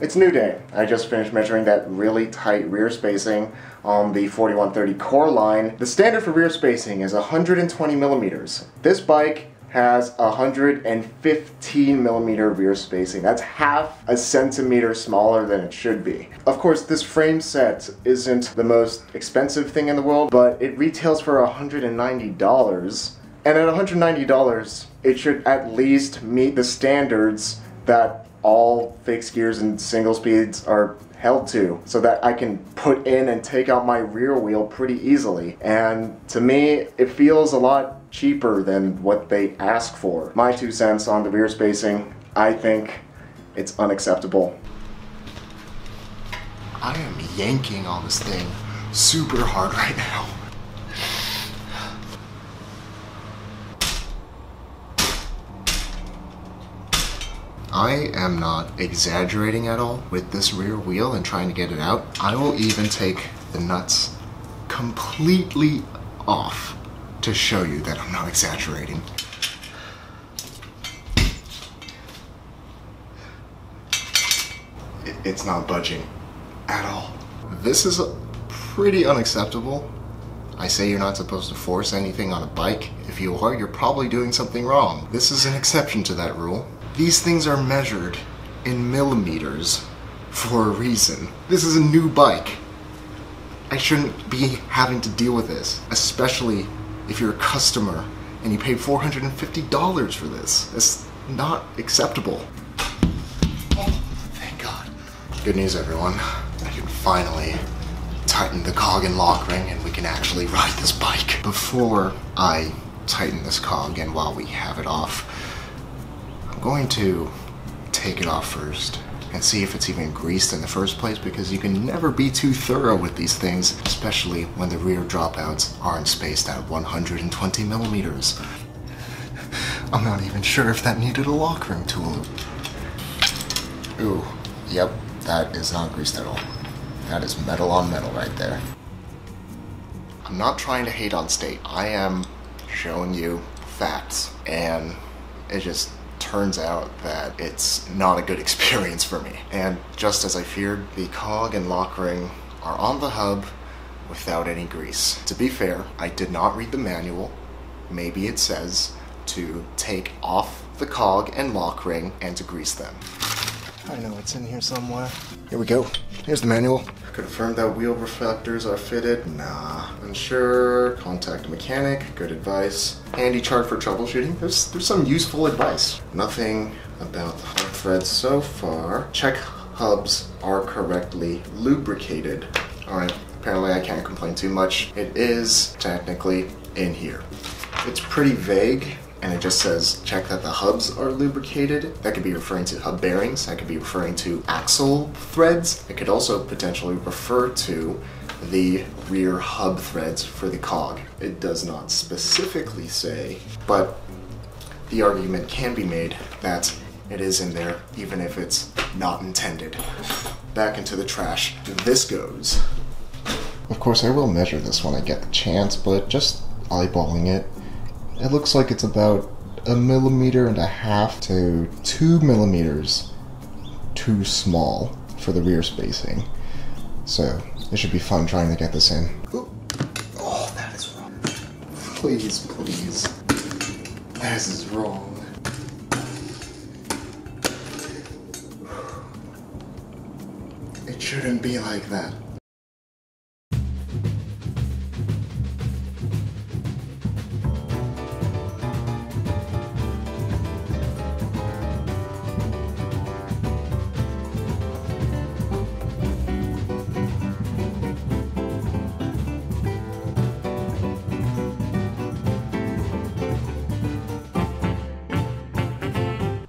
It's new day. I just finished measuring that really tight rear spacing on the 4130 core line. The standard for rear spacing is 120 millimeters. This bike has 115 millimeter rear spacing. That's half a centimeter smaller than it should be. Of course, this frame set isn't the most expensive thing in the world, but it retails for $190. And at $190, it should at least meet the standards that all fixed gears and single speeds are held to so that I can put in and take out my rear wheel pretty easily. And to me, it feels a lot cheaper than what they ask for. My two cents on the rear spacing, I think it's unacceptable. I am yanking on this thing super hard right now. I am not exaggerating at all with this rear wheel and trying to get it out. I will even take the nuts completely off to show you that I'm not exaggerating. It's not budging at all. This is pretty unacceptable. I say you're not supposed to force anything on a bike. If you are, you're probably doing something wrong. This is an exception to that rule. These things are measured in millimeters for a reason. This is a new bike. I shouldn't be having to deal with this, especially if you're a customer and you paid $450 for this. That's not acceptable. Oh, thank God. Good news, everyone. I can finally tighten the cog and lock ring and we can actually ride this bike. Before I tighten this cog and while we have it off, going to take it off first and see if it's even greased in the first place because you can never be too thorough with these things, especially when the rear dropouts aren't spaced at 120 millimeters. I'm not even sure if that needed a lock ring tool. Ooh, yep, that is not greased at all. That is metal on metal right there. I'm not trying to hate on state. I am showing you facts and it just turns out that it's not a good experience for me. And just as I feared, the cog and lock ring are on the hub without any grease. To be fair, I did not read the manual. Maybe it says to take off the cog and lock ring and to grease them. I know it's in here somewhere. Here we go. Here's the manual. Confirm that wheel reflectors are fitted. Nah. Unsure. Contact a mechanic. Good advice. Handy chart for troubleshooting. There's there's some useful advice. Nothing about the hub threads so far. Check hubs are correctly lubricated. Alright, apparently I can't complain too much. It is technically in here. It's pretty vague and it just says check that the hubs are lubricated. That could be referring to hub bearings, that could be referring to axle threads. It could also potentially refer to the rear hub threads for the cog. It does not specifically say, but the argument can be made that it is in there even if it's not intended. Back into the trash. This goes. Of course, I will measure this when I get the chance, but just eyeballing it, it looks like it's about a millimeter and a half to two millimeters too small for the rear spacing. So it should be fun trying to get this in. Ooh. Oh, that is wrong. Please, please. This is wrong. It shouldn't be like that.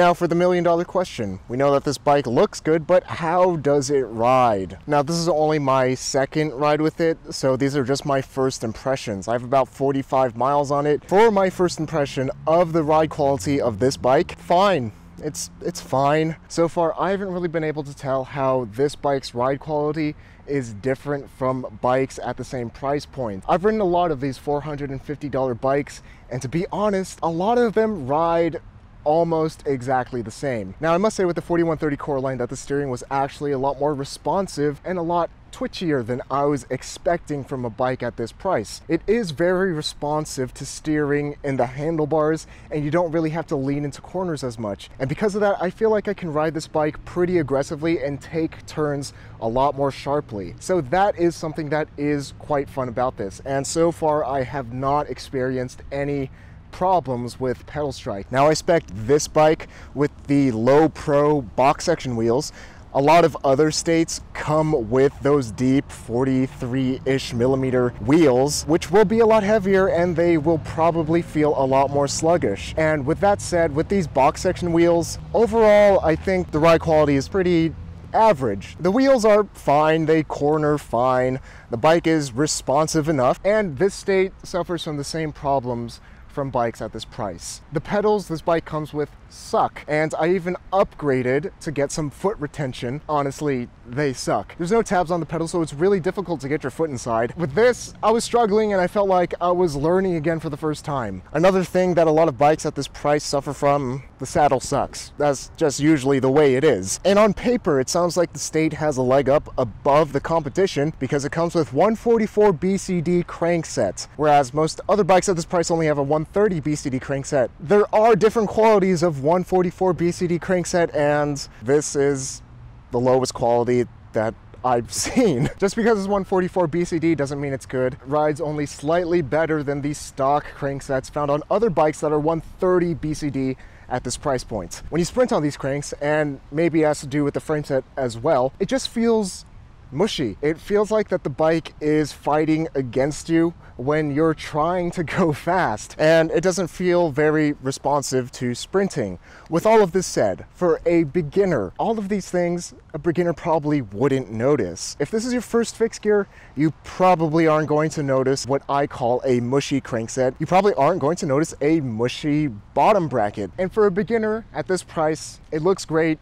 Now for the million dollar question. We know that this bike looks good, but how does it ride? Now this is only my second ride with it, so these are just my first impressions. I have about 45 miles on it. For my first impression of the ride quality of this bike, fine it's it's fine. So far, I haven't really been able to tell how this bike's ride quality is different from bikes at the same price point. I've ridden a lot of these $450 bikes, and to be honest, a lot of them ride almost exactly the same. Now, I must say with the 4130 Core-Line that the steering was actually a lot more responsive and a lot twitchier than I was expecting from a bike at this price. It is very responsive to steering in the handlebars and you don't really have to lean into corners as much. And because of that, I feel like I can ride this bike pretty aggressively and take turns a lot more sharply. So that is something that is quite fun about this. And so far I have not experienced any problems with pedal strike. Now I spec this bike with the low pro box section wheels a lot of other states come with those deep 43-ish millimeter wheels, which will be a lot heavier and they will probably feel a lot more sluggish. And with that said, with these box section wheels, overall, I think the ride quality is pretty average. The wheels are fine, they corner fine, the bike is responsive enough, and this state suffers from the same problems from bikes at this price. The pedals this bike comes with suck, and I even upgraded to get some foot retention. Honestly, they suck. There's no tabs on the pedal, so it's really difficult to get your foot inside. With this, I was struggling and I felt like I was learning again for the first time. Another thing that a lot of bikes at this price suffer from, the saddle sucks. That's just usually the way it is. And on paper, it sounds like the state has a leg up above the competition because it comes with 144 BCD crankset, whereas most other bikes at this price only have a 130 BCD crankset. There are different qualities of 144 BCD crankset and this is the lowest quality that I've seen. Just because it's 144 BCD doesn't mean it's good. Rides only slightly better than the stock cranksets found on other bikes that are 130 BCD at this price point. When you sprint on these cranks, and maybe it has to do with the frame set as well, it just feels mushy. It feels like that the bike is fighting against you when you're trying to go fast, and it doesn't feel very responsive to sprinting. With all of this said, for a beginner, all of these things a beginner probably wouldn't notice. If this is your first fixed gear, you probably aren't going to notice what I call a mushy crankset. You probably aren't going to notice a mushy bottom bracket. And for a beginner at this price, it looks great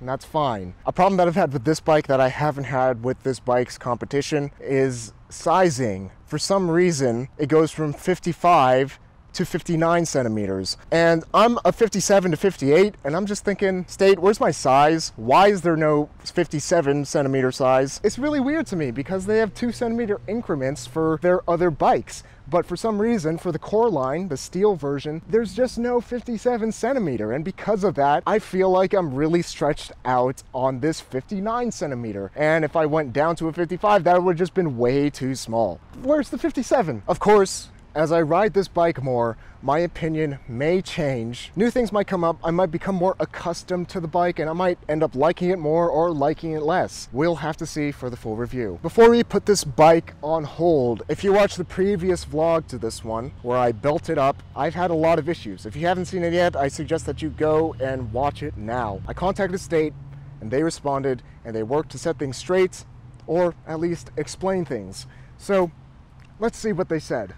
and that's fine. A problem that I've had with this bike that I haven't had with this bike's competition is sizing. For some reason, it goes from 55 to 59 centimeters. And I'm a 57 to 58, and I'm just thinking, state, where's my size? Why is there no 57 centimeter size? It's really weird to me because they have two centimeter increments for their other bikes. But for some reason, for the core line, the steel version, there's just no 57 centimeter. And because of that, I feel like I'm really stretched out on this 59 centimeter. And if I went down to a 55, that would have just been way too small. Where's the 57? Of course, as I ride this bike more, my opinion may change. New things might come up, I might become more accustomed to the bike and I might end up liking it more or liking it less. We'll have to see for the full review. Before we put this bike on hold, if you watched the previous vlog to this one, where I built it up, I've had a lot of issues. If you haven't seen it yet, I suggest that you go and watch it now. I contacted State and they responded and they worked to set things straight or at least explain things. So let's see what they said.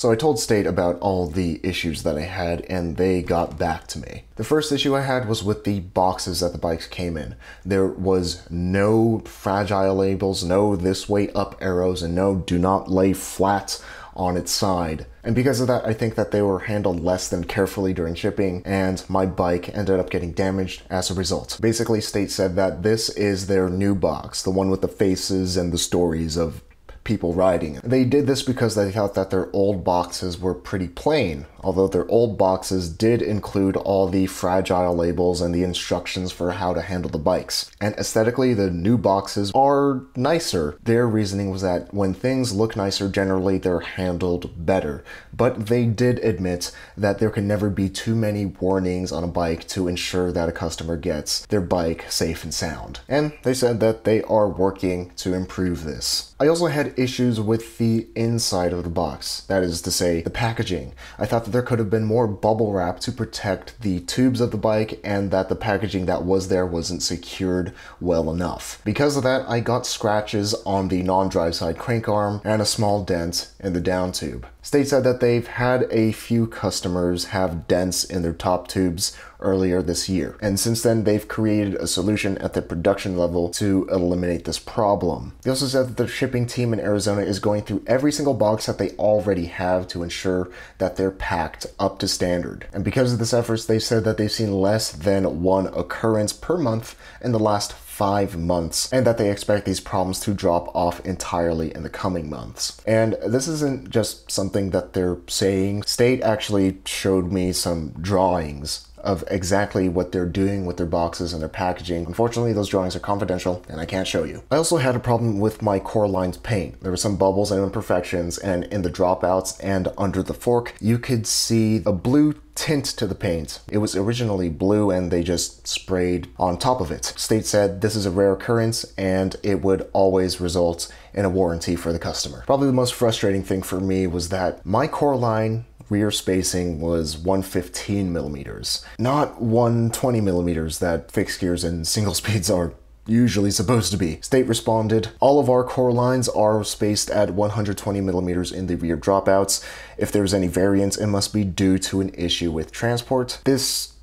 So I told State about all the issues that I had and they got back to me. The first issue I had was with the boxes that the bikes came in. There was no fragile labels, no this way up arrows, and no do not lay flat on its side. And because of that, I think that they were handled less than carefully during shipping, and my bike ended up getting damaged as a result. Basically, State said that this is their new box, the one with the faces and the stories of people riding. They did this because they thought that their old boxes were pretty plain, although their old boxes did include all the fragile labels and the instructions for how to handle the bikes. And aesthetically, the new boxes are nicer. Their reasoning was that when things look nicer, generally they're handled better. But they did admit that there can never be too many warnings on a bike to ensure that a customer gets their bike safe and sound. And they said that they are working to improve this. I also had issues with the inside of the box, that is to say, the packaging. I thought that there could have been more bubble wrap to protect the tubes of the bike and that the packaging that was there wasn't secured well enough. Because of that, I got scratches on the non-drive side crank arm and a small dent in the down tube. State said that they've had a few customers have dents in their top tubes earlier this year. And since then, they've created a solution at the production level to eliminate this problem. They also said that the shipping team in Arizona is going through every single box that they already have to ensure that they're packed up to standard. And because of this efforts, they said that they've seen less than one occurrence per month in the last five months, and that they expect these problems to drop off entirely in the coming months. And this isn't just something that they're saying. State actually showed me some drawings of exactly what they're doing with their boxes and their packaging. Unfortunately, those drawings are confidential and I can't show you. I also had a problem with my Coreline's paint. There were some bubbles and imperfections and in the dropouts and under the fork, you could see a blue tint to the paint. It was originally blue and they just sprayed on top of it. State said this is a rare occurrence and it would always result in a warranty for the customer. Probably the most frustrating thing for me was that my Coreline rear spacing was 115 millimeters, not 120 millimeters that fixed gears and single speeds are usually supposed to be. State responded, all of our core lines are spaced at 120 millimeters in the rear dropouts. If there's any variance, it must be due to an issue with transport. This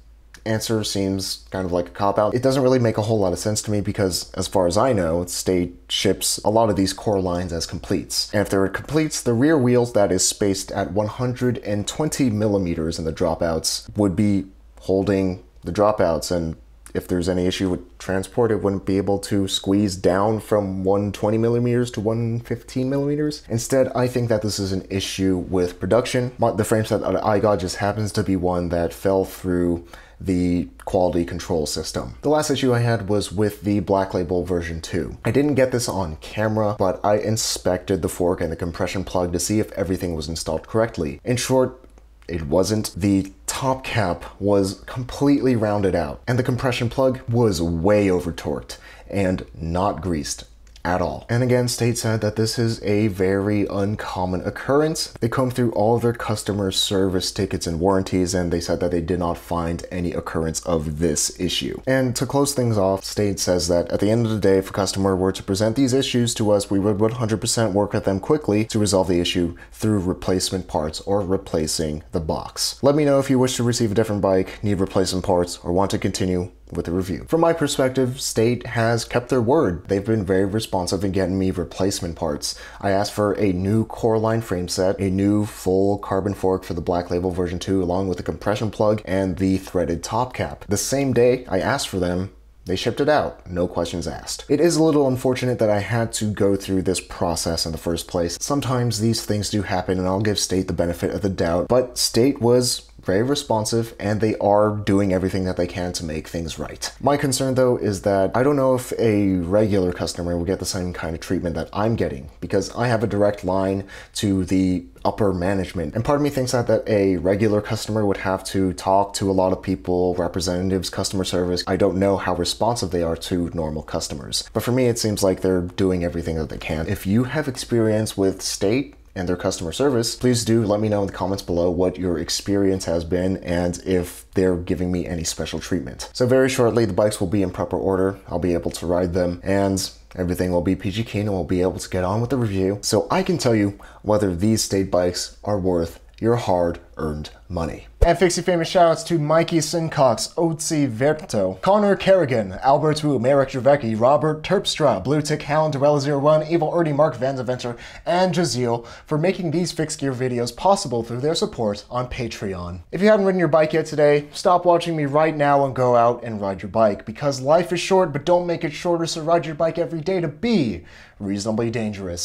answer seems kind of like a cop out. It doesn't really make a whole lot of sense to me because, as far as I know, State ships a lot of these core lines as completes. And if they're completes, the rear wheels that is spaced at 120 millimeters in the dropouts would be holding the dropouts and if there's any issue with transport, it wouldn't be able to squeeze down from 120 millimeters to 115 millimeters. Instead, I think that this is an issue with production. The frameset that I got just happens to be one that fell through the quality control system. The last issue I had was with the Black Label version 2. I didn't get this on camera, but I inspected the fork and the compression plug to see if everything was installed correctly. In short, it wasn't. The top cap was completely rounded out, and the compression plug was way over torqued and not greased at all. And again, State said that this is a very uncommon occurrence. They combed through all their customer service tickets and warranties, and they said that they did not find any occurrence of this issue. And to close things off, State says that at the end of the day, if a customer were to present these issues to us, we would 100% work with them quickly to resolve the issue through replacement parts or replacing the box. Let me know if you wish to receive a different bike, need replacement parts, or want to continue with the review. From my perspective, State has kept their word. They've been very responsive in getting me replacement parts. I asked for a new Coreline frame set, a new full carbon fork for the Black Label version 2, along with the compression plug and the threaded top cap. The same day I asked for them, they shipped it out, no questions asked. It is a little unfortunate that I had to go through this process in the first place. Sometimes these things do happen and I'll give State the benefit of the doubt, but State was very responsive, and they are doing everything that they can to make things right. My concern though is that I don't know if a regular customer will get the same kind of treatment that I'm getting because I have a direct line to the upper management. And part of me thinks that, that a regular customer would have to talk to a lot of people, representatives, customer service. I don't know how responsive they are to normal customers. But for me, it seems like they're doing everything that they can. If you have experience with state and their customer service, please do let me know in the comments below what your experience has been and if they're giving me any special treatment. So very shortly, the bikes will be in proper order. I'll be able to ride them and everything will be PG keen and we'll be able to get on with the review so I can tell you whether these state bikes are worth your hard earned money. And Fixie famous shoutouts to Mikey Sincox, Ozie Virto, Connor Carrigan, Albert Wu, Marek Dravecky, Robert Terpstra, Blue Tick Hound, DerElle01, Evil Ernie, Mark Vandeventer, and Jeziel for making these fixed gear videos possible through their support on Patreon. If you haven't ridden your bike yet today, stop watching me right now and go out and ride your bike because life is short, but don't make it shorter, so ride your bike every day to be reasonably dangerous.